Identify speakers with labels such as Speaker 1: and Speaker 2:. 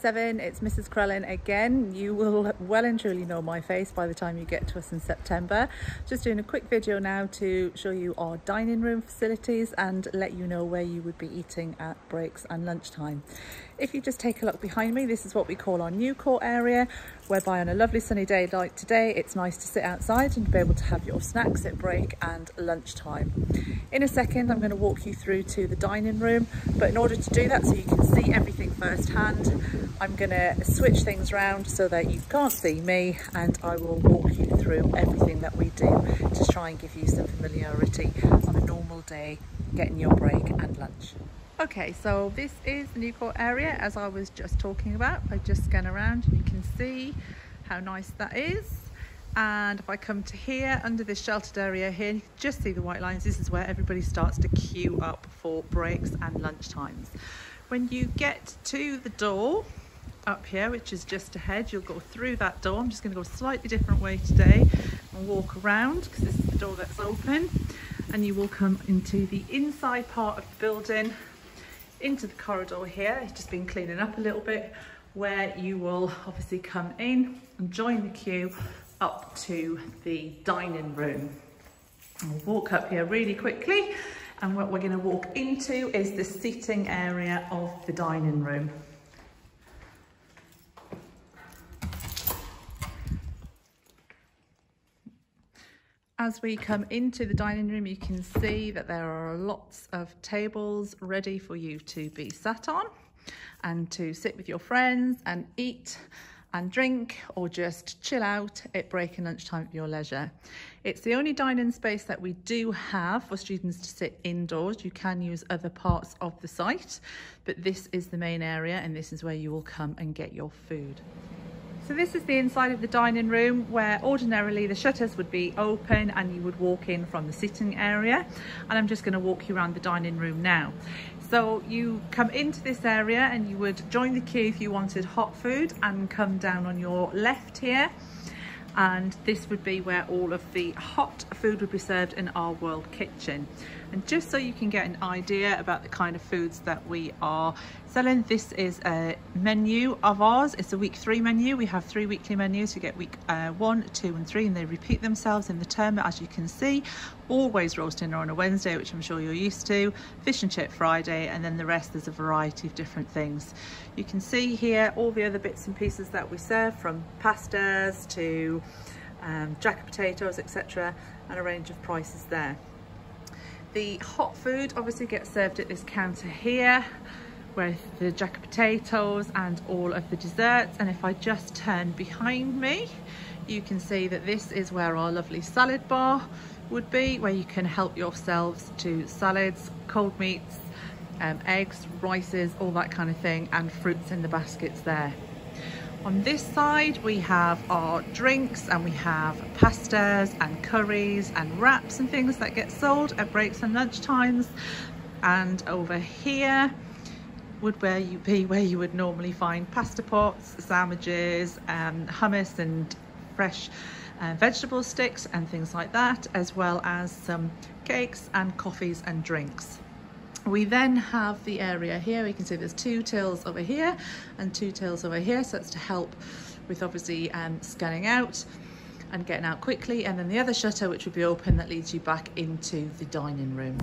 Speaker 1: 7, it's Mrs Crellin again. You will well and truly know my face by the time you get to us in September. Just doing a quick video now to show you our dining room facilities and let you know where you would be eating at breaks and lunchtime. If you just take a look behind me, this is what we call our new court area, whereby on a lovely sunny day like today, it's nice to sit outside and be able to have your snacks at break and lunchtime. In a second, I'm going to walk you through to the dining room, but in order to do that so you can see everything firsthand, I'm going to switch things around so that you can't see me and I will walk you through everything that we do to try and give you some familiarity on a normal day getting your break and lunch. Okay, so this is the new court area as I was just talking about. I just scan around and you can see how nice that is. And if I come to here, under this sheltered area here, you can just see the white lines. This is where everybody starts to queue up for breaks and lunch times. When you get to the door up here, which is just ahead, you'll go through that door. I'm just gonna go a slightly different way today and walk around because this is the door that's open. And you will come into the inside part of the building into the corridor here. It's just been cleaning up a little bit where you will obviously come in and join the queue up to the dining room. I'll walk up here really quickly and what we're going to walk into is the seating area of the dining room. As we come into the dining room, you can see that there are lots of tables ready for you to be sat on and to sit with your friends and eat and drink or just chill out at break and lunchtime at your leisure. It's the only dining space that we do have for students to sit indoors. You can use other parts of the site, but this is the main area and this is where you will come and get your food. So this is the inside of the dining room where ordinarily the shutters would be open and you would walk in from the sitting area. And I'm just going to walk you around the dining room now. So you come into this area and you would join the queue if you wanted hot food and come down on your left here and this would be where all of the hot food would be served in our world kitchen. And just so you can get an idea about the kind of foods that we are selling this is a menu of ours. It's a week three menu. We have three weekly menus. We get week uh, one two and three and they repeat themselves in the term as you can see always roast dinner on a Wednesday which I'm sure you're used to fish and chip Friday and then the rest there's a variety of different things you can see here all the other bits and pieces that we serve from pastas to um, jacket potatoes etc and a range of prices there the hot food obviously gets served at this counter here with the jacket potatoes and all of the desserts. And if I just turn behind me, you can see that this is where our lovely salad bar would be, where you can help yourselves to salads, cold meats, um, eggs, rices, all that kind of thing, and fruits in the baskets there. On this side we have our drinks and we have pastas and curries and wraps and things that get sold at breaks and lunch times. And over here would where you be where you would normally find pasta pots, sandwiches, um, hummus and fresh uh, vegetable sticks and things like that, as well as some cakes and coffees and drinks. We then have the area here, we can see there's two tills over here and two tills over here, so that's to help with obviously um, scanning out and getting out quickly and then the other shutter which would be open that leads you back into the dining room.